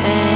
hands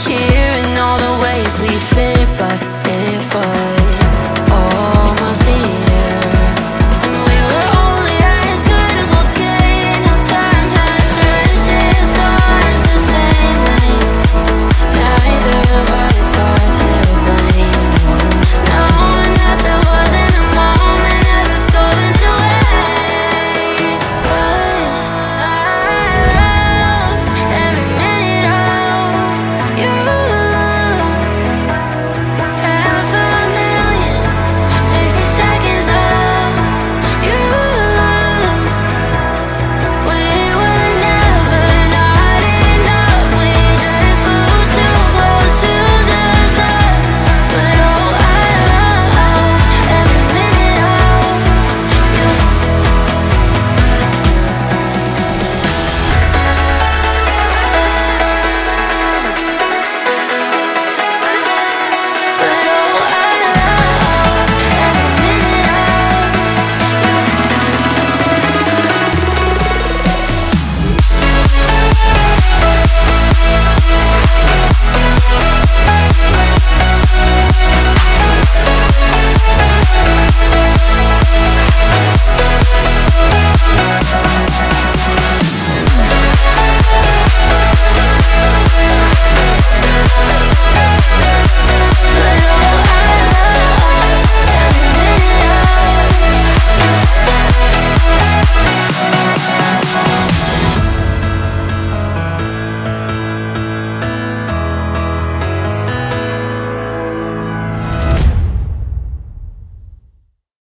share.